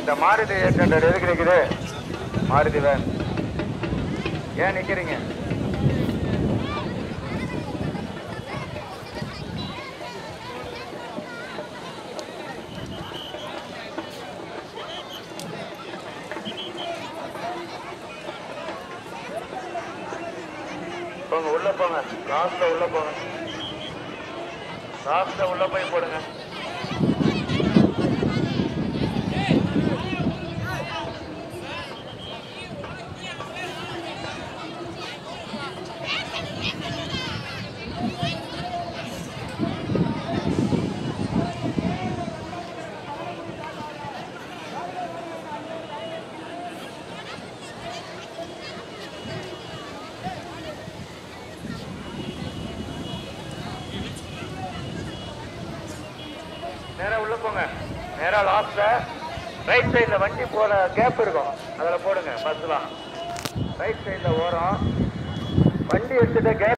இந்த Maruti eight hundred எதுக்கு நிற்குது மாருதி வேன் ஏன் நிற்கிறீங்க போங்க உள்ள போங்க. லாஸ்ட்ல உள்ள போங்க. லாஸ்ட்ல உள்ள போய் போடுங்க Thank you. நேரா உள்ள போங்க. நேரா லாஸ்ட்ல ரைட் சைடுல வண்டி போற கேப் இருக்கும். அதுல போடுங்க பஸ்லாம் ரைட் சைடுல ஓரம். வண்டி எடுத்துட்டு கேப்